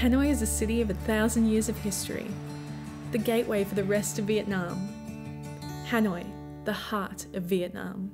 Hanoi is a city of a thousand years of history, the gateway for the rest of Vietnam. Hanoi, the heart of Vietnam.